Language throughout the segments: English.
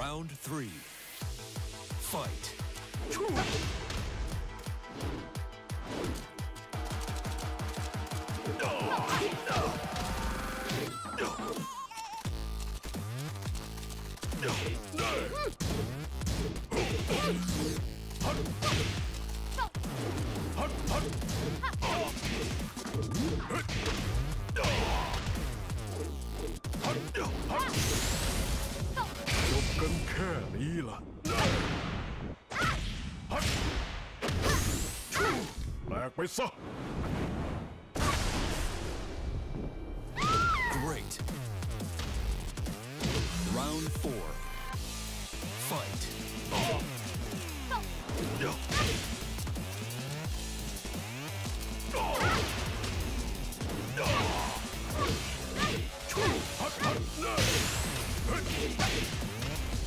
Round three. Fight. จบกันแค่นี้ล่ะแหลกไปซะ Great. Round four. Fight.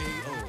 KO.